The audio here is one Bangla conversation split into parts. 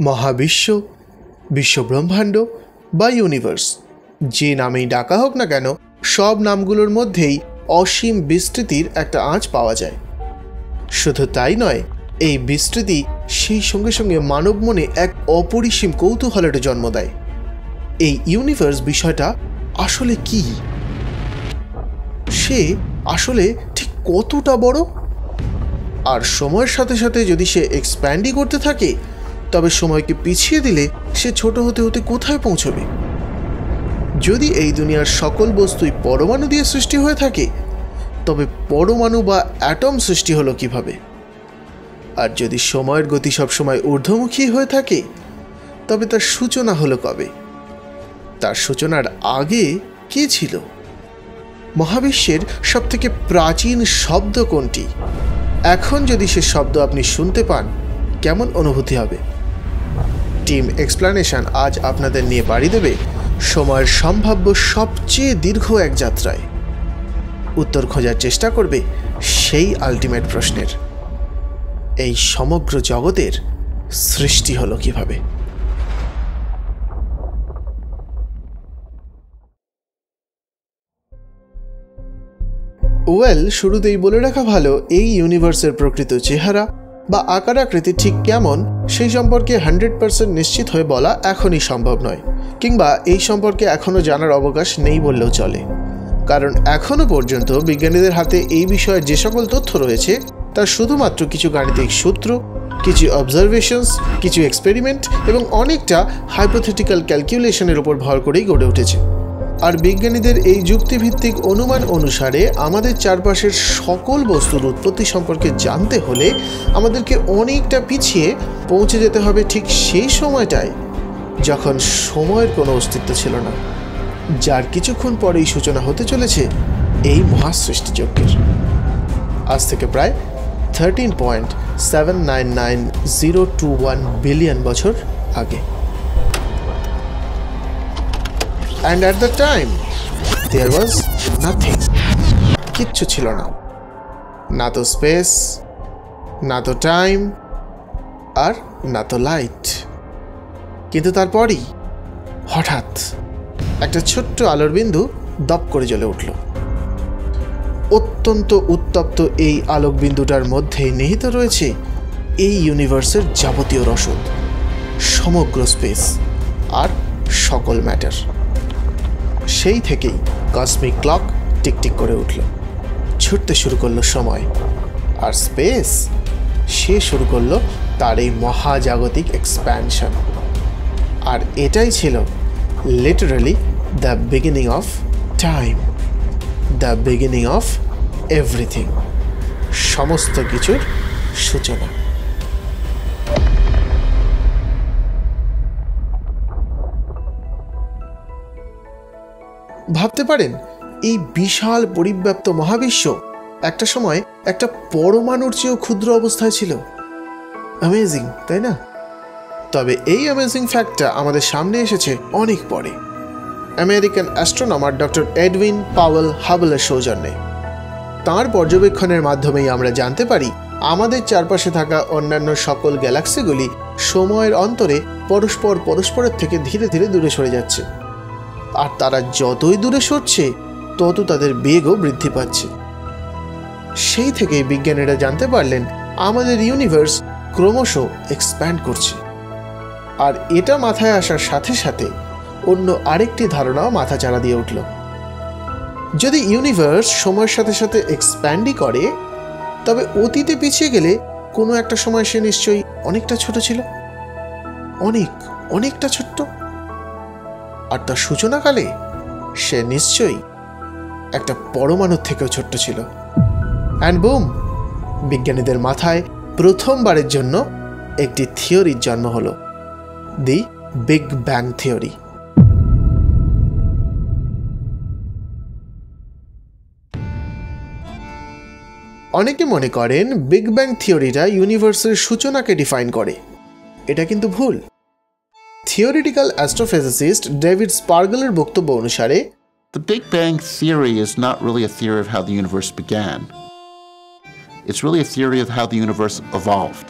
মহাবিশ্ব, বিশ্বব্রহ্মাণ্ড বা ইউনিভার্স যে নামেই ডাকা হোক না কেন, সব নামগুলোর মধ্যেই অসীম বিস্তৃতির একটা আঁচ পাওয়া যায়। শুধু তাই নয়, এই বিস্তৃতি সেই সঙ্গে সঙ্গে মানব মনে এক অপরিসীম কৌতূহলের জন্ম দেয়। এই ইউনিভার্স বিষয়টা আসলে কি? সে আসলে ঠিক কতটা বড়? আর সময়ের সাথে সাথে যদি সে এক্সপ্যান্ডই করতে থাকে, তবে সময়কে পিছিয়ে দিলে সে ছোট হতে হতে কোথায় পৌঁছবে? যদি এই দুনিয়ার সকল বস্তুই পরমাণু দিয়ে সৃষ্টি হয়ে থাকে, তবে পরমাণু বা অ্যাটম সৃষ্টি হলো কীভাবে? আর যদি সময়ের গতি সবসময় ঊর্ধ্বমুখী হয়ে থাকে, তবে তার সূচনা হলো কবে? তার সূচনার আগে কে ছিল? মহাবিশ্বের সবথেকে প্রাচীন শব্দ কোনটি? এখন যদি সে শব্দ আপনি শুনতে পান, কেমন অনুভূতি হবে? টিম এক্সপ্লানেশন আজ আপনাদের নিয়ে বাড়ি দেবে সময়ের সম্ভাব্য সবচেয়ে দীর্ঘ এক যাত্রায়। উত্তর খোঁজার চেষ্টা করবে সেই আলটিমেট প্রশ্নের। এই সমগ্র জগতের সৃষ্টি হলো কীভাবে? ওয়েল, শুরুতেই বলে রাখা ভালো, এই ইউনিভার্সের প্রকৃত চেহারা বা আকার আকৃতি ঠিক কেমন, সেই সম্পর্কে হান্ড্রেড পার্সেন্ট নিশ্চিত হয়ে বলা এখনই সম্ভব নয়। কিংবা এই সম্পর্কে এখনও জানার অবকাশ নেই বললেও চলে। কারণ এখনও পর্যন্ত বিজ্ঞানীদের হাতে এই বিষয়ে যে সকল তথ্য রয়েছে, তা শুধুমাত্র কিছু গাণিতিক সূত্র, কিছু অবজারভেশনস কিছু এক্সপেরিমেন্ট এবং অনেকটা হাইপোথেটিক্যাল ক্যালকুলেশনের উপর ভর করেই গড়ে উঠেছে। আর বিজ্ঞানীদের এই যুক্তিভিত্তিক অনুমান অনুসারে আমাদের চারপাশের সকল বস্তুর উৎপত্তি সম্পর্কে জানতে হলে আমাদেরকে অনেকটা পিছিয়ে পৌঁছে যেতে হবে ঠিক সেই সময়টায়, যখন সময়ের কোনো অস্তিত্ব ছিল না, যার কিছুক্ষণ পরেই সূচনা হতে চলেছে এই মহাসৃষ্টিযজ্ঞের আজ থেকে প্রায় thirteen point seven nine nine zero two one billion বছর আগে। And at the time there was nothing কিচ্ছু ছিল না। না তো স্পেস না তো টাইম আর না তো লাইট কিন্তু তারপরই হঠাৎ একটা ছোট্ট আলোর বিন্দু দপ করে জ্বলে উঠল। অত্যন্ত উত্তপ্ত এই আলোক বিন্দুটার মধ্যেই নিহিত রয়েছে এই ইউনিভার্সের যাবতীয় রসদ, সমগ্র স্পেস আর সকল ম্যাটার সেই থেকেই কসমিক ক্লক টিকটিক করে উঠল। ছুটতে শুরু করল সময়। আর স্পেস সে শুরু করল তার এই মহাজাগতিক এক্সপ্যানশন আর এটাই ছিল literally the beginning of time the beginning of everything সমস্ত কিছুর সূচনা। ভাবতে পারেন, এই বিশাল পরিব্যাপ্ত মহাবিশ্ব একটা সময় একটা পরমাণুর চেয়েও ক্ষুদ্র অবস্থায় ছিল। অ্যামেজিং তাই না? তবে এই অ্যামেজিং ফ্যাক্টটা আমাদের সামনে এসেছে অনেক পরে। American astronomer doctor Edwin Powell হাবলের সৌজন্যে। তাঁর পর্যবেক্ষণের মাধ্যমেই আমরা জানতে পারি, আমাদের চারপাশে থাকা অন্যান্য সকল গ্যালাক্সিগুলি সময়ের অন্তরে পরস্পর পরস্পরের থেকে ধীরে ধীরে দূরে সরে যাচ্ছে। আর তারা যতই দূরে সরছে, তত তাদের বেগও বৃদ্ধি পাচ্ছে। সেই থেকেই বিজ্ঞানীরা জানতে পারলেন, আমাদের ইউনিভার্স ক্রমশ এক্সপ্যান্ড করছে। আর এটা মাথায় আসার সাথে সাথে অন্য আরেকটি ধারণাও মাথা চাড়া দিয়ে উঠল। যদি ইউনিভার্স সময়ের সাথে সাথে এক্সপ্যান্ডই করে, তবে অতীতে পিছিয়ে গেলে কোনো একটা সময় সে নিশ্চয়ই অনেকটা ছোট ছিল। অনেক, অনেকটা ছোট্ট। আর তার সূচনাকালে সে নিশ্চয়ই একটা পরমাণুর থেকেও ছোট্ট ছিল। অ্যান্ড বুম বিজ্ঞানীদের মাথায় প্রথমবারের জন্য একটি থিওরির জন্ম হলো, দি বিগ ব্যাং থিওরি। অনেকে মনে করেন বিগ ব্যাং থিওরিটা ইউনিভার্সের সূচনাকে ডিফাইন করে। এটা কিন্তু ভুল। থিওরিটিক্যাল অ্যাস্ট্রোফিজিসিস্ট ডেভিড স্পার্গলের বক্তব্য অনুসারে The Big Bang Theory is not really a theory of how the universe began. It's really a theory of how the universe evolved.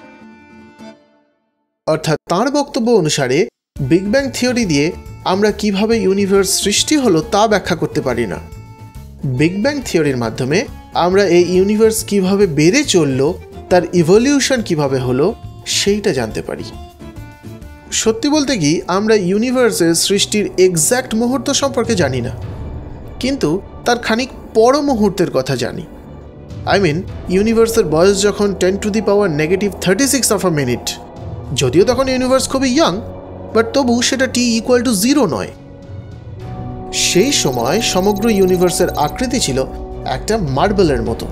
অর্থাৎ তার বক্তব্য অনুসারে বিগ ব্যাং থিওরি দিয়ে আমরা কীভাবে ইউনিভার্স সৃষ্টি হলো তা ব্যাখ্যা করতে পারি না বিগ ব্যাং থিওরির মাধ্যমে আমরা এই ইউনিভার্স কীভাবে বেড়ে চলল তার ইভলিউশন কীভাবে হলো সেইটা জানতে পারি সত্যি বলতে কি, আমরা ইউনিভার্সের সৃষ্টির এক্স্যাক্ট মুহূর্ত সম্পর্কে জানি না। কিন্তু তার খানিক পর মুহূর্তের কথা জানি। আই মিন ইউনিভার্সের বয়স যখন ten to the power negative thirty six of a minute যদিও তখন ইউনিভার্স খুবই ইয়াং বাট তবু সেটা টি ইকুয়াল টু জিরো নয়। সেই সময় সমগ্র ইউনিভার্সের আকৃতি ছিল একটা মার্বেলের মতো।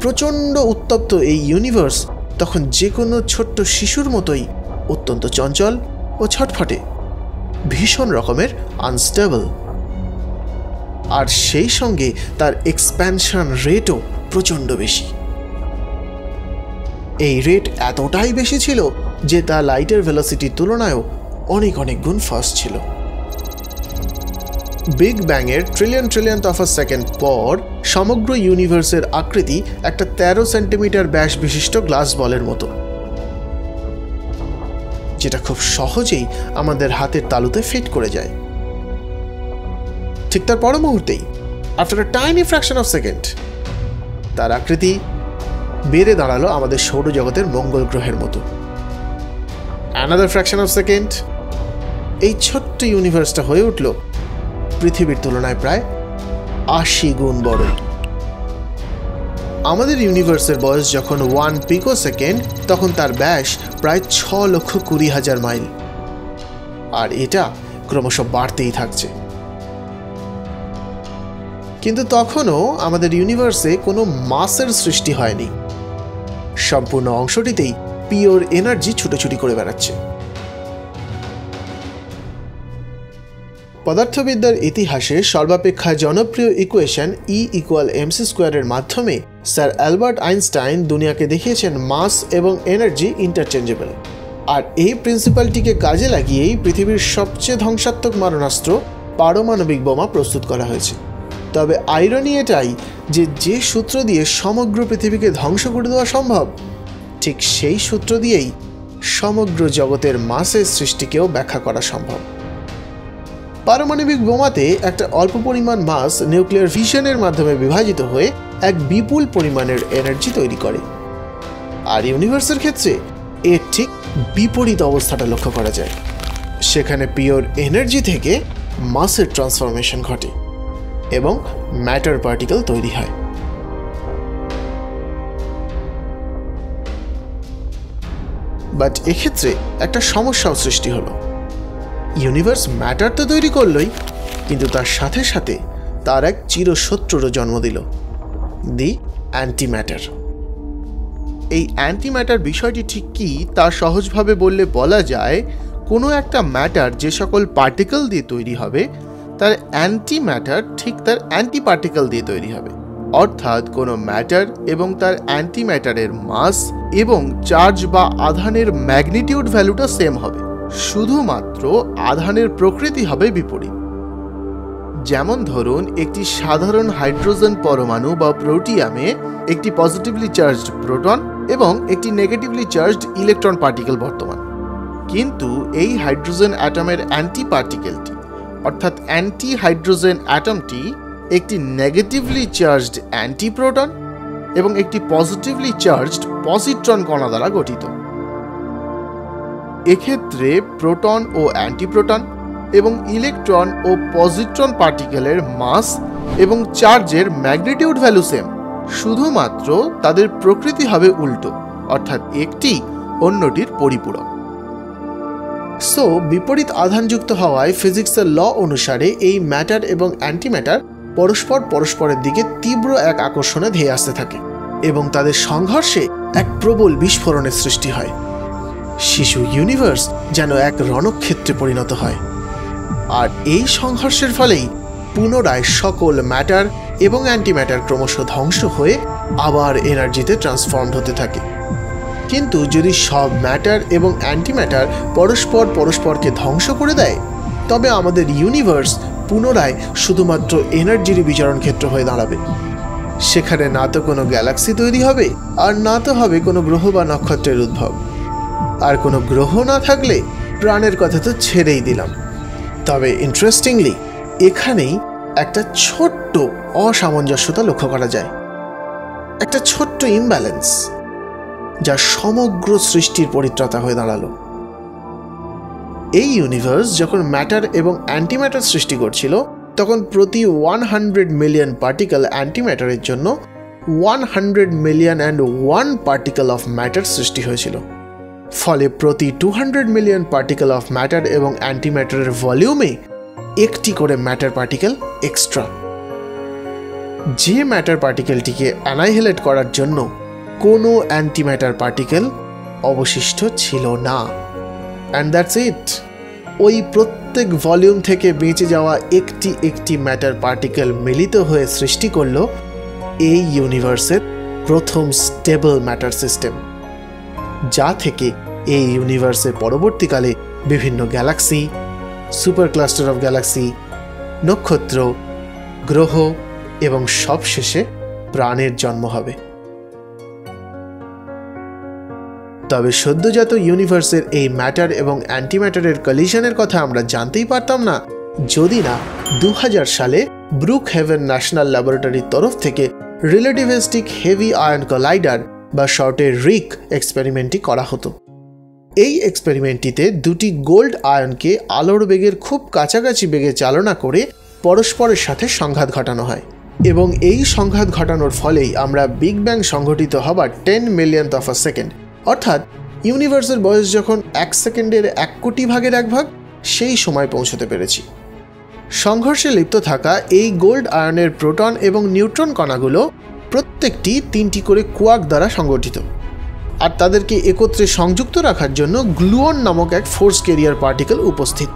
প্রচণ্ড উত্তপ্ত এই ইউনিভার্স তখন যে কোনো ছোট্ট শিশুর মতোই অত্যন্ত চঞ্চল ও ছটফটে, ভীষণ রকমের আনস্টেবল আর সেই সঙ্গে তার এক্সপ্যানশন রেটও প্রচণ্ড বেশি। এই রেট এতটাই বেশি ছিল যে তা লাইটের ভেলোসিটির তুলনায়ও অনেক অনেক গুণ ফাস্ট ছিল। Big ব্যাংয়ের trillion trillion of a second পর সমগ্র ইউনিভার্সের আকৃতি একটা তেরো সেন্টিমিটার ব্যাস বিশিষ্ট গ্লাস বলের মতো। যেটা খুব সহজেই আমাদের হাতের তালুতে ফিট করে যায়। ঠিক তার পর মুহূর্তেই after tiny fraction of second তার আকৃতি বেড়ে দাঁড়াল আমাদের সৌরজগতের মঙ্গল গ্রহের মতো। অ্যানাদার ফ্র্যাকশন অফ সেকেন্ড এই ছোট্ট ইউনিভার্সটা হয়ে উঠল পৃথিবীর তুলনায় প্রায় আশি গুণ বড় আমাদের ইউনিভার্সের বয়স যখন ওয়ান পিকো সেকেন্ড তখন তার ব্যাস প্রায় ছ লক্ষ কুড়ি হাজার মাইল। আর এটা ক্রমশ বাড়তেই থাকছে। কিন্তু তখনও আমাদের ইউনিভার্সে কোনো মাসের সৃষ্টি হয়নি। সম্পূর্ণ অংশটিতেই পিওর এনার্জি ছুটোছুটি করে বেড়াচ্ছে। পদার্থবিদ্যার ইতিহাসে সর্বাপেক্ষা জনপ্রিয় ইকুয়েশন ই ইকুয়াল এমসি স্কোয়ারের মাধ্যমে স্যার অ্যালবার্ট আইনস্টাইন দুনিয়াকে দেখিয়েছেন মাস এবং এনার্জি ইন্টারচেঞ্জেবল আর এই প্রিন্সিপালটিকে কাজে লাগিয়েই পৃথিবীর সবচেয়ে ধ্বংসাত্মক মারণাস্ত্র পারমাণবিক বোমা প্রস্তুত করা হয়েছে। তবে আইরনি এটাই যে যে সূত্র দিয়ে সমগ্র পৃথিবীকে ধ্বংস করে দেওয়া সম্ভব, ঠিক সেই সূত্র দিয়েই সমগ্র জগতের মাসের সৃষ্টিকেও ব্যাখ্যা করা সম্ভব। পারমাণবিক বোমাতে একটা অল্প পরিমাণ মাস নিউক্লিয়ার ফিশনের মাধ্যমে বিভাজিত হয়ে এক বিপুল পরিমাণের এনার্জি তৈরি করে। আর ইউনিভার্সের ক্ষেত্রে এর ঠিক বিপরীত অবস্থাটা লক্ষ্য করা যায়। সেখানে পিওর এনার্জি থেকে মাসের ট্রান্সফরমেশন ঘটে এবং ম্যাটার পার্টিকেল তৈরি হয়। বাট এক্ষেত্রে একটা সমস্যাও সৃষ্টি হলো। ইউনিভার্স ম্যাটার তো তৈরি করলই, কিন্তু তার সাথে সাথে তার এক চিরশত্রুরও জন্ম দিল, দি অ্যান্টি ম্যাটার এই অ্যান্টি ম্যাটার বিষয়টি ঠিক কী, তা সহজভাবে বললে বলা যায়, কোনো একটা ম্যাটার যে সকল পার্টিকেল দিয়ে তৈরি হবে, তার অ্যান্টি ম্যাটার ঠিক তার অ্যান্টি পার্টিকেল দিয়ে তৈরি হবে। অর্থাৎ কোনো ম্যাটার এবং তার অ্যান্টি ম্যাটারের মাস এবং চার্জ বা আধানের ম্যাগনিটিউড ভ্যালুটা সেম হবে। শুধুমাত্র আধানের প্রকৃতি হবে বিপরীত। যেমন ধরুন, একটি সাধারণ হাইড্রোজেন পরমাণু বা প্রোটিয়ামে একটি পজিটিভলি চার্জড প্রোটন এবং একটি নেগেটিভলি চার্জড ইলেকট্রন পার্টিকেল বর্তমান। কিন্তু এই হাইড্রোজেন অ্যাটমের অ্যান্টি পার্টিকেলটি অর্থাৎ অ্যান্টি হাইড্রোজেন অ্যাটমটি, একটি নেগেটিভলি চার্জড অ্যান্টি প্রোটন এবং একটি পজিটিভলি চার্জড পজিট্রন কণা দ্বারা গঠিত। এক্ষেত্রে প্রোটন ও অ্যান্টিপ্রোটন এবং ইলেকট্রন ও পজিট্রন পার্টিকেলের মাস এবং চার্জের ম্যাগনিটিউড ভ্যালু সেম। শুধুমাত্র তাদের প্রকৃতি হবে উল্টো, অর্থাৎ একটি, অন্যটির পরিপূরক। সো বিপরীত আধানযুক্ত হওয়ায় ফিজিক্সের ল অনুসারে এই ম্যাটার এবং অ্যান্টিম্যাটার পরস্পর পরস্পরের দিকে তীব্র এক আকর্ষণে ধেয়ে আসতে থাকে এবং তাদের সংঘর্ষে এক প্রবল বিস্ফোরণের সৃষ্টি হয়। শিশু ইউনিভার্স যেন এক রণক্ষেত্রে পরিণত হয়। আর এই সংঘর্ষের ফলেই পুনরায় সকল ম্যাটার এবং অ্যান্টিম্যাটার ক্রমশ ধ্বংস হয়ে আবার এনার্জিতে ট্রান্সফর্মড হতে থাকে। কিন্তু যদি সব ম্যাটার এবং অ্যান্টিম্যাটার পরস্পর পরস্পরকে ধ্বংস করে দেয়, তবে আমাদের ইউনিভার্স পুনরায় শুধুমাত্র এনার্জির বিচরণ ক্ষেত্র হয়ে দাঁড়াবে। সেখানে না তো কোনো গ্যালাক্সি তৈরি হবে, আর না তো হবে কোনো গ্রহ বা নক্ষত্রের উদ্ভব। আর কোনো গ্রহ না থাকলে প্রাণের কথা তো ছেড়েই দিলাম। তবে ইন্টারেস্টিংলি এখানেই একটা ছোট্ট অসামঞ্জস্যতা লক্ষ্য করা যায়। একটা ছোট্ট ইমব্যালেন্স যা সমগ্র সৃষ্টির পরিত্রাতা হয়ে দাঁড়াল। এই ইউনিভার্স যখন ম্যাটার এবং অ্যান্টিম্যাটার সৃষ্টি করছিল, তখন প্রতি ওয়ান হান্ড্রেড মিলিয়ন পার্টিকেল অ্যান্টিম্যাটারের জন্য one hundred million and one particle of matter সৃষ্টি হয়েছিল। ফলে প্রতি two hundred million particle of matter এবং অ্যান্টিম্যাটারের ভলিউমে একটি করে ম্যাটার পার্টিকেল এক্সট্রা যে ম্যাটার পার্টিকেলটিকে অ্যানাইহেলেট করার জন্য কোনো অ্যান্টিম্যাটার পার্টিকেল অবশিষ্ট ছিল না। অ্যান্ড দ্যাটস ইট ওই প্রত্যেক ভলিউম থেকে বেঁচে যাওয়া একটি একটি ম্যাটার পার্টিকেল মিলিত হয়ে সৃষ্টি করল এই ইউনিভার্সের প্রথম স্টেবল ম্যাটার সিস্টেম যা থেকে এই ইউনিভার্সে পরবর্তীকালে বিভিন্ন galaxy super cluster of galaxy নক্ষত্র, গ্রহ এবং সবশেষে প্রাণের জন্ম হবে। তবে সদ্যজাত ইউনিভার্সের এই ম্যাটার এবং অ্যান্টিম্যাটারের কলিশনের কথা আমরা জানতেই পারতাম না, যদি না দু হাজার সালে ব্রুক হেভেন ন্যাশনাল ল্যাবরেটরির তরফ থেকে রিলেটিভিস্টিক হেভি আয়ন কলাইডার বা শর্টে রিক এক্সপেরিমেন্টটি করা হতো। এই এক্সপেরিমেন্টটিতে দুটি গোল্ড আয়নকে আলোর বেগের খুব কাছাকাছি বেগে চালনা করে পরস্পরের সাথে সংঘাত ঘটানো হয় এবং এই সংঘাত ঘটানোর ফলেই আমরা বিগ ব্যাং সংঘটিত হবার ten million of a second. অর্থাৎ ইউনিভার্সের বয়স যখন এক সেকেন্ডের এক কোটি ভাগের এক ভাগ, সেই সময় পৌঁছতে পেরেছি। সংঘর্ষে লিপ্ত থাকা এই গোল্ড আয়নের প্রোটন এবং নিউট্রন কণাগুলো প্রত্যেকটি তিনটি করে কুয়াক দ্বারা সংগঠিত। আর তাদেরকে একত্রে সংযুক্ত রাখার জন্য গ্লুয়ন নামক এক ফোর্স কেরিয়ার পার্টিকেল উপস্থিত।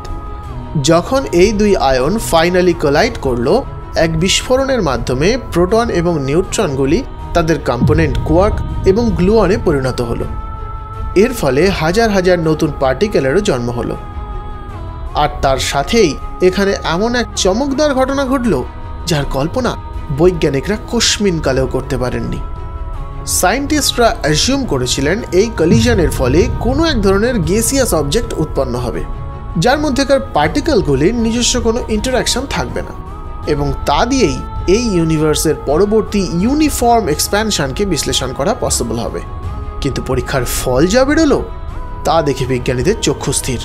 যখন এই দুই আয়ন ফাইনালি কোলাইড করল, এক বিস্ফোরণের মাধ্যমে প্রোটন এবং নিউট্রনগুলি তাদের কম্পোনেন্ট কোয়ার্ক এবং গ্লুয়নে পরিণত হলো। এর ফলে হাজার হাজার নতুন পার্টিকেলেরও জন্ম হলো। আর তার সাথেই এখানে এমন এক চমকদার ঘটনা ঘটল, যার কল্পনা বৈজ্ঞানিকরা কস্মিন কালেও করতে পারেননি। সায়েন্টিস্টরা অ্যাজিউম করেছিলেন এই কলিশনের ফলে কোনো এক ধরনের গেসিয়াস অবজেক্ট উৎপন্ন হবে, যার মধ্যেকার পার্টিকেলগুলির নিজস্ব কোনো ইন্টারাকশন থাকবে না এবং তা দিয়েই এই ইউনিভার্সের পরবর্তী ইউনিফর্ম এক্সপ্যানশনকে বিশ্লেষণ করা পসিবল হবে। কিন্তু পরীক্ষার ফল যা বেরোলো, তা দেখে বিজ্ঞানীদের চক্ষুস্থির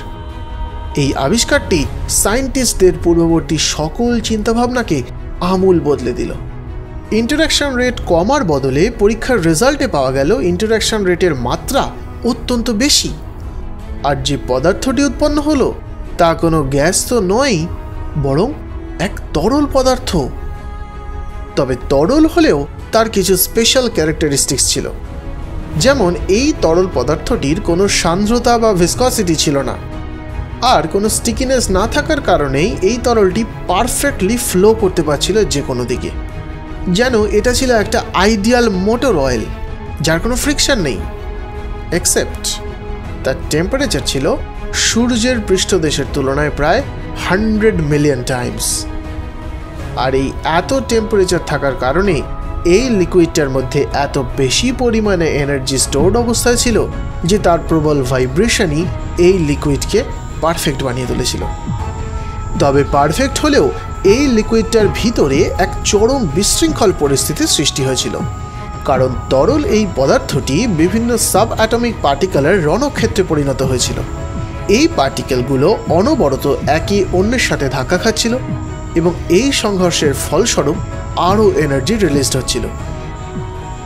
এই আবিষ্কারটি সায়েন্টিস্টদের পূর্ববর্তী সকল চিন্তাভাবনাকে আমূল বদলে দিল। ইন্টারাকশন রেট কমার বদলে পরীক্ষার রেজাল্টে পাওয়া গেল ইন্টারাকশন রেটের মাত্রা অত্যন্ত বেশি। আর যে পদার্থটি উৎপন্ন হলো, তা কোনো গ্যাস তো নয় বরং এক তরল পদার্থ। তবে তরল হলেও তার কিছু স্পেশাল ক্যারেক্টারিস্টিক্স ছিল। যেমন এই তরল পদার্থটির কোনো সান্দ্রতা বা ভিসকসিটি ছিল না। আর কোনো স্টিকিনেস না থাকার কারণেই এই তরলটি পারফেক্টলি ফ্লো করতে পারছিল যে কোনো দিকে। যেন এটা ছিল একটা আইডিয়াল মোটর অয়েল যার কোনো ফ্রিকশন নেই। এক্সেপ্ট তার টেম্পারেচার ছিল সূর্যের পৃষ্ঠদেশের তুলনায় প্রায় হান্ড্রেড মিলিয়ন টাইমস আর এই এত টেম্পারেচার থাকার কারণে এই লিকুইডটার মধ্যে এত বেশি পরিমাণে এনার্জি স্টোর্ড অবস্থায় ছিল যে তার প্রবল ভাইব্রেশনই এই লিকুইডকে পারফেক্ট বানিয়ে তুলেছিল। তবে পারফেক্ট হলেও এই লিকুইডটার ভিতরে এক চরম বিশৃঙ্খল পরিস্থিতির সৃষ্টি হয়েছিল। কারণ তরল এই পদার্থটি বিভিন্ন সাব অ্যাটমিক পার্টিকেলের রণক্ষেত্রে পরিণত হয়েছিল। এই পার্টিকেলগুলো অনবরত একই অন্যের সাথে ধাক্কা খাচ্ছিল এবং এই সংঘর্ষের ফলস্বরূপ আরও এনার্জি রিলিজড হচ্ছিল।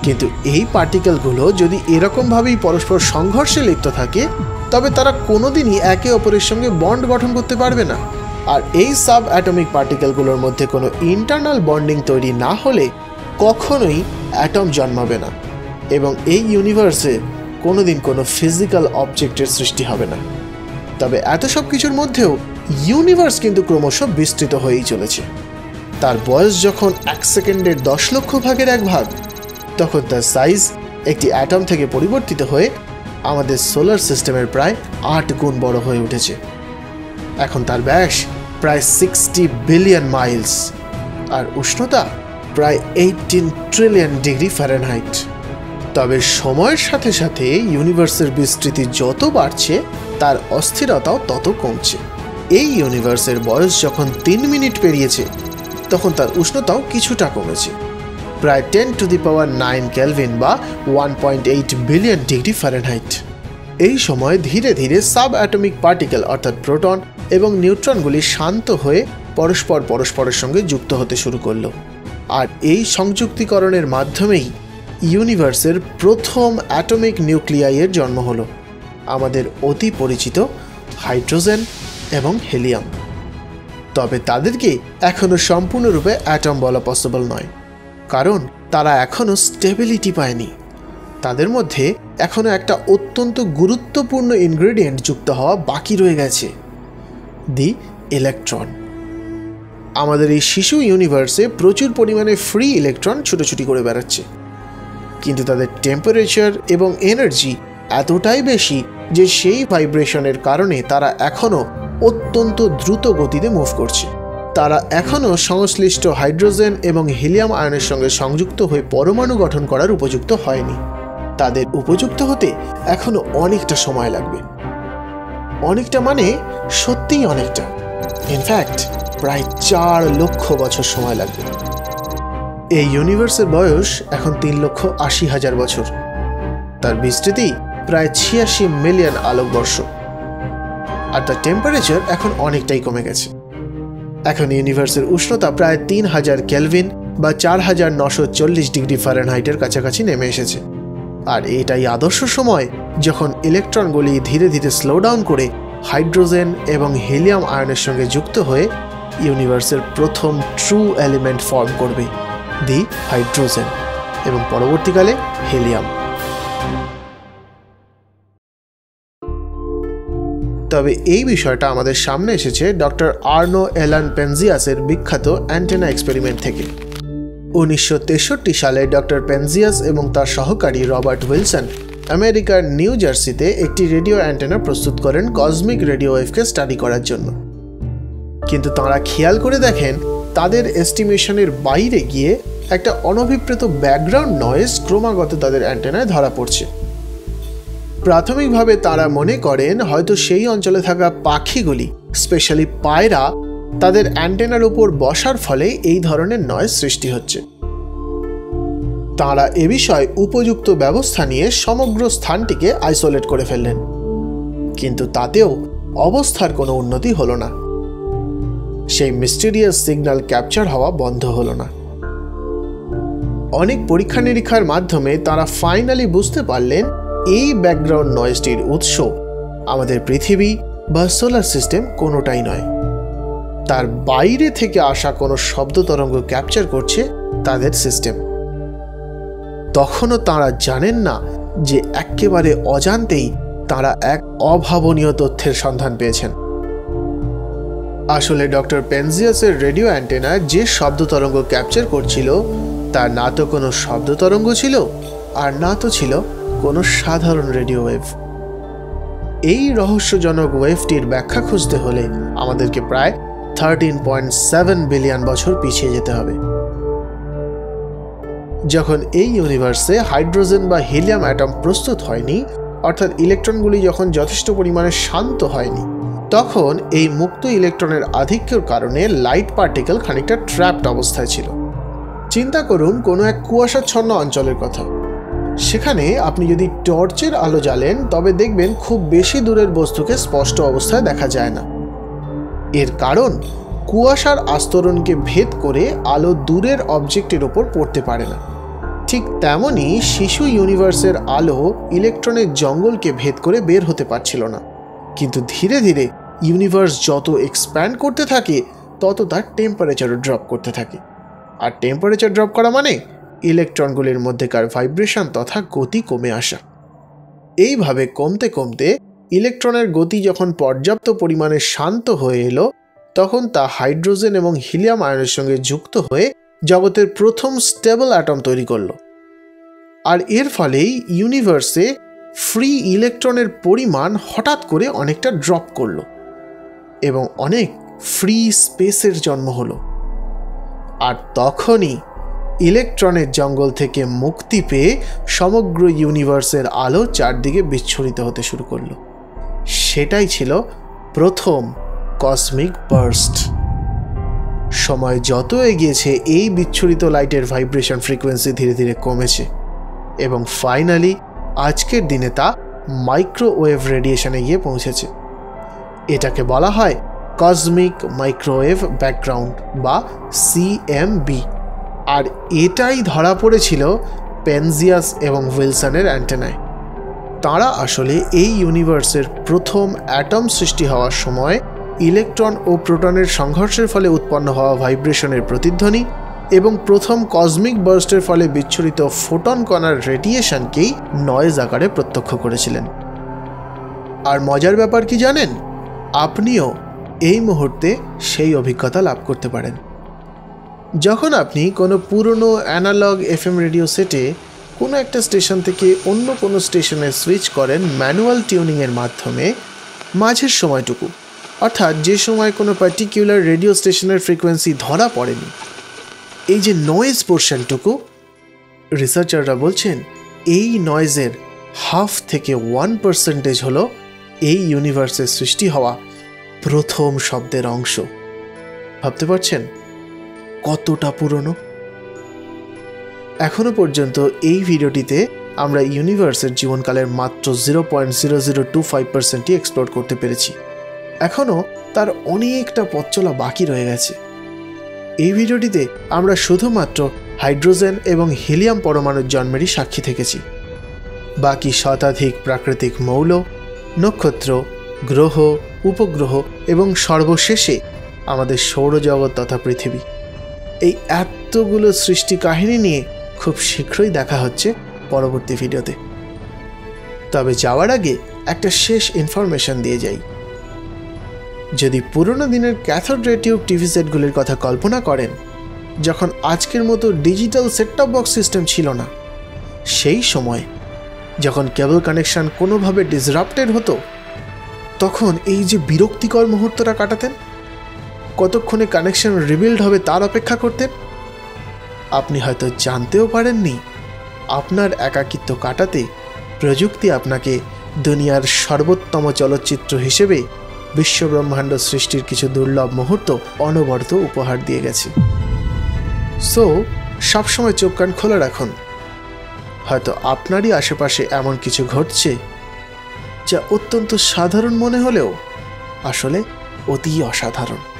কিন্তু এই পার্টিকেলগুলো যদি এরকমভাবেই পরস্পর সংঘর্ষে লিপ্ত থাকে তবে তারা কোনোদিনই একে অপরের সঙ্গে বন্ড গঠন করতে পারবে না। আর এই সাব অ্যাটমিক পার্টিকেলগুলোর মধ্যে কোনো ইন্টারনাল বন্ডিং তৈরি না হলে কখনোই অ্যাটম জন্মাবে না এবং এই ইউনিভার্সে কোনোদিন কোনো ফিজিক্যাল অবজেক্টের সৃষ্টি হবে না। তবে এত সব কিছুর মধ্যেও ইউনিভার্স কিন্তু ক্রমশ বিস্তৃত হয়েই চলেছে। তার বয়স যখন এক সেকেন্ডের দশ লক্ষ ভাগের এক ভাগ, তখন তার সাইজ একটি অ্যাটম থেকে পরিবর্তিত হয়ে আমাদের সোলার সিস্টেমের প্রায় আট গুণ বড় হয়ে উঠেছে। এখন তার ব্যাস প্রায় সিক্সটি বিলিয়ন মাইলস। আর উষ্ণতা প্রায় এইটিন ট্রিলিয়ন ডিগ্রি ফ্যারেনহাইট। তবে সময়ের সাথে সাথে ইউনিভার্সের বিস্তৃতি যত বাড়ছে, তার অস্থিরতাও তত কমছে। এই ইউনিভার্সের বয়স যখন তিন মিনিট পেরিয়েছে, তখন তার উষ্ণতাও কিছুটা কমেছে। প্রায় ten to the power nine kelvin বা one point eight billion degree Fahrenheit এই সময় ধীরে ধীরে সাব অ্যাটমিক পার্টিকেল অর্থাৎ প্রোটন এবং নিউট্রনগুলি শান্ত হয়ে পরস্পর পরস্পরের সঙ্গে যুক্ত হতে শুরু করল। আর এই সংযুক্তিকরণের মাধ্যমেই ইউনিভার্সের প্রথম অ্যাটমিক নিউক্লিয়াইয়ের জন্ম হলো। আমাদের অতি পরিচিত হাইড্রোজেন এবং হেলিয়াম তবে তাদেরকে এখনও সম্পূর্ণরূপে অ্যাটম বলা পসিবল নয়। কারণ তারা এখনও স্টেবিলিটি পায়নি। তাদের মধ্যে এখনও একটা অত্যন্ত গুরুত্বপূর্ণ ইনগ্রেডিয়েন্ট যুক্ত হওয়া বাকি রয়ে গেছে। দি ইলেকট্রন আমাদের এই শিশু ইউনিভার্সে প্রচুর পরিমাণে ফ্রি ইলেকট্রন ছুটোছুটি করে বেড়াচ্ছে। কিন্তু তাদের টেম্পারেচার এবং এনার্জি এতটাই বেশি যে সেই ভাইব্রেশনের কারণে তারা এখনও অত্যন্ত দ্রুত গতিতে মুভ করছে। তারা এখনও সংশ্লিষ্ট হাইড্রোজেন এবং হিলিয়াম আয়নের সঙ্গে সংযুক্ত হয়ে পরমাণু গঠন করার উপযুক্ত হয়নি। তাদের উপযুক্ত হতে এখনও অনেকটা সময় লাগবে। অনেকটা মানে সত্যিই অনেকটা। ইনফ্যাক্ট প্রায় চার লক্ষ বছর সময় লাগবে। এই ইউনিভার্সের বয়স এখন তিন লক্ষ আশি হাজার বছর। তার বিস্তৃতি প্রায় ছিয়াশি মিলিয়ন আলোকবর্ষ। আর তার টেম্পারেচার এখন অনেকটাই কমে গেছে। এখন ইউনিভার্সের উষ্ণতা প্রায় তিন হাজার ক্যালভিন বা চার হাজার নশো চল্লিশ ডিগ্রি ফারেনহাইটের কাছাকাছি নেমে এসেছে। আর এটাই আদর্শ সময় যখন ইলেকট্রনগুলি ধীরে ধীরে স্লো ডাউন করে হাইড্রোজেন এবং হিলিয়াম আয়নের সঙ্গে যুক্ত হয়ে ইউনিভার্সের প্রথম ট্রু এলিমেন্ট ফর্ম করবে দি হাইড্রোজেন এবং পরবর্তীকালে হেলিয়াম তবে এই বিষয়টা আমাদের সামনে এসেছে ডক্টর আর্নো এলান পেনজিয়াসের বিখ্যাত অ্যান্টেনা এক্সপেরিমেন্ট থেকে। উনিশশো তেষট্টি সালে ডক্টর পেনজিয়াস এবং তার সহকারী রবার্ট উইলসন আমেরিকার নিউ জার্সিতে একটি রেডিও অ্যান্টেনা প্রস্তুত করেন কসমিক রেডিও ওয়েভকে স্টাডি করার জন্য। কিন্তু তাঁরা খেয়াল করে দেখেন, তাদের এস্টিমেশনের বাইরে গিয়ে একটা অনভিপ্রেত ব্যাকগ্রাউন্ড নয়েজ ক্রমাগত তাদের অ্যান্টেনায় ধরা পড়ছে। প্রাথমিকভাবে তারা মনে করেন হয়তো সেই অঞ্চলে থাকা পাখিগুলি স্পেশালি পায়রা, তাদের অ্যান্টেনার উপর বসার ফলে এই ধরনের নয় সৃষ্টি হচ্ছে। তাঁরা এ বিষয়ে উপযুক্ত ব্যবস্থা নিয়ে সমগ্র স্থানটিকে আইসোলেট করে ফেললেন। কিন্তু তাতেও অবস্থার কোনো উন্নতি হলো না। সেই মিস্টিরিয়াস সিগন্যাল ক্যাপচার হওয়া বন্ধ হলো না। অনেক পরীক্ষা নিরীক্ষার মাধ্যমে তারা ফাইনালি বুঝতে পারলেন এই ব্যাকগ্রাউন্ড নয়েজটির উৎস। আমাদের পৃথিবী বা সোলার সিস্টেম কোনোটাই নয়। তার বাইরে থেকে আসা কোনো শব্দ তরঙ্গ ক্যাপচার করছে তাদের সিস্টেম তখনও তারা জানেন না যে একেবারে অজান্তেই তারা এক অভাবনীয় তথ্যের সন্ধান পেয়েছেন। আসলে ডক্টর পেনজিয়াসের রেডিও অ্যান্টেনা যে শব্দ তরঙ্গ ক্যাপচার করছিল, তার না তো কোনো শব্দ তরঙ্গ ছিল, আর না তো ছিল কোনো সাধারণ রেডিও ওয়েভ। এই রহস্যজনক ওয়েভটির ব্যাখ্যা খুঁজতে হলে আমাদেরকে প্রায় থার্টিন পয়েন্ট সেভেন বিলিয়ন বছর পিছিয়ে যেতে হবে। যখন এই ইউনিভার্সে হাইড্রোজেন বা হিলিয়াম অ্যাটম প্রস্তুত হয়নি, অর্থাৎ ইলেকট্রনগুলি যখন যথেষ্ট পরিমাণে শান্ত হয়নি, তখন এই মুক্ত ইলেকট্রনের আধিক্যর কারণে লাইট পার্টিকেল খানিকটা ট্র্যাপড অবস্থায় ছিল। চিন্তা করুন, কোনো এক কুয়াশাচ্ছন্ন অঞ্চলের কথা। সেখানে আপনি যদি টর্চের আলো জ্বালেন, তবে দেখবেন খুব বেশি দূরের বস্তুকে স্পষ্ট অবস্থায় দেখা যায় না। এর কারণ, কুয়াশার আস্তরণকে ভেদ করে আলো দূরের অবজেক্টের ওপর পড়তে পারে না। ঠিক তেমনই শিশু ইউনিভার্সের আলো ইলেকট্রনের জঙ্গলকে ভেদ করে বের হতে পারছিল না। কিন্তু ধীরে ধীরে ইউনিভার্স যত এক্সপ্যান্ড করতে থাকে, তত তার টেম্পারেচারও ড্রপ করতে থাকে। আর টেম্পারেচার ড্রপ করা মানে? ইলেকট্রনগুলির মধ্যেকার ভাইব্রেশন তথা গতি কমে আসা। এইভাবে কমতে কমতে ইলেকট্রনের গতি যখন পর্যাপ্ত পরিমাণে শান্ত হয়ে এলো, তখন তা হাইড্রোজেন এবং হিলিয়াম আয়নের সঙ্গে যুক্ত হয়ে জগতের প্রথম স্টেবল অ্যাটম তৈরি করল। আর এর ফলেই ইউনিভার্সে ফ্রি ইলেকট্রনের পরিমাণ হঠাৎ করে অনেকটা ড্রপ করল এবং অনেক ফ্রি স্পেসের জন্ম হলো। আর তখনই ইলেকট্রনের জঙ্গল থেকে মুক্তি পেয়ে সমগ্র ইউনিভার্সের আলো চারদিকে বিচ্ছুরিত হতে শুরু করল। সেটাই ছিল প্রথম কসমিক বার্স্ট সময় যত এগিয়েছে, এই বিচ্ছুরিত লাইটের ভাইব্রেশন ফ্রিকোয়েন্সি ধীরে ধীরে কমেছে। এবং ফাইনালি আজকের দিনে তা মাইক্রোওয়েভ রেডিয়েশনে গিয়ে পৌঁছেছে। এটাকে বলা হয় কসমিক মাইক্রোওয়েভ ব্যাকগ্রাউন্ড বা সিএমবি আর এটাই ধরা পড়েছিল পেনজিয়াস এবং উইলসনের অ্যান্টেনায়। তাঁরা আসলে এই ইউনিভার্সের প্রথম অ্যাটম সৃষ্টি হওয়ার সময় ইলেকট্রন ও প্রোটনের সংঘর্ষের ফলে উৎপন্ন হওয়া ভাইব্রেশনের প্রতিধ্বনি এবং প্রথম কসমিক বার্স্টের ফলে বিচ্ছুরিত ফোটন কণার রেডিয়েশনকেই নয়েজ আকারে প্রত্যক্ষ করেছিলেন। আর মজার ব্যাপার কি জানেন? আপনিও এই মুহূর্তে সেই অভিজ্ঞতা লাভ করতে পারেন। যখন আপনি কোনো পুরনো অ্যানালগ এফএম রেডিও সেটে কোনো একটা স্টেশন থেকে অন্য কোনো স্টেশনে সুইচ করেন ম্যানুয়াল টিউনিংয়ের মাধ্যমে, মাঝের সময়টুকু, অর্থাৎ যে সময় কোনো পার্টিকুলার রেডিও স্টেশনের ফ্রিকোয়েন্সি ধরা পড়েনি, এই যে নয়েজ পোর্শনটুকু রিসার্চাররা বলছেন, এই নয়েজের হাফ থেকে ওয়ান পার্সেন্টেজ হলো এই ইউনিভার্সের সৃষ্টি হওয়া প্রথম শব্দের অংশ। ভাবতে পারছেন? কতটা পুরনো? এখনও পর্যন্ত এই ভিডিওটিতে আমরা ইউনিভার্সের জীবনকালের মাত্র zero point zero zero two five পার্সেন্টই এক্সপ্লোর করতে পেরেছি। এখনও তার অনেকটা পথ চলা বাকি রয়ে গেছে। এই ভিডিওটিতে আমরা শুধুমাত্র হাইড্রোজেন এবং হিলিয়াম পরমাণুর জন্মেরই সাক্ষী থেকেছি। বাকি শতাধিক প্রাকৃতিক মৌল, নক্ষত্র, গ্রহ, উপগ্রহ এবং সর্বশেষে আমাদের সৌরজগৎ তথা পৃথিবী। এই এতগুলো সৃষ্টি কাহিনী নিয়ে খুব শীঘ্রই দেখা হচ্ছে পরবর্তী ভিডিওতে। তবে যাওয়ার আগে একটা শেষ ইনফরমেশন দিয়ে যাই। যদি পুরনো দিনের ক্যাথোড রে টিউব টিভি সেটগুলির কথা কল্পনা করেন, যখন আজকের মতো ডিজিটাল সেটটপ বক্স সিস্টেম ছিল না, সেই সময় যখন কেবল কানেকশন কোনোভাবে ডিসরাপ্টেড হতো, তখন এই যে বিরক্তিকর মুহূর্তটা কাটাতেন কতক্ষণে কানেকশন রিবিল্ড হবে তার অপেক্ষা করতেন? আপনি হয়তো জানতেও পারেননি, আপনার একাকিত্ব কাটাতে প্রযুক্তি আপনাকে দুনিয়ার সর্বোত্তম চলচ্চিত্র হিসেবে বিশ্বব্রহ্মাণ্ড সৃষ্টির কিছু দুর্লভ মুহূর্ত অনবরত উপহার দিয়ে গেছে। সো সবসময় চোখ কান খোলা রাখুন। হয়তো আপনারই আশেপাশে এমন কিছু ঘটছে যা অত্যন্ত সাধারণ মনে হলেও আসলে অতি অসাধারণ।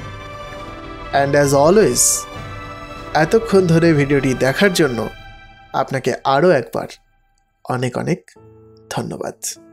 অ্যান্ড অ্যাজ অলওয়েজ এতক্ষণ ধরে ভিডিওটি দেখার জন্য আপনাকে আরও একবার অনেক অনেক ধন্যবাদ।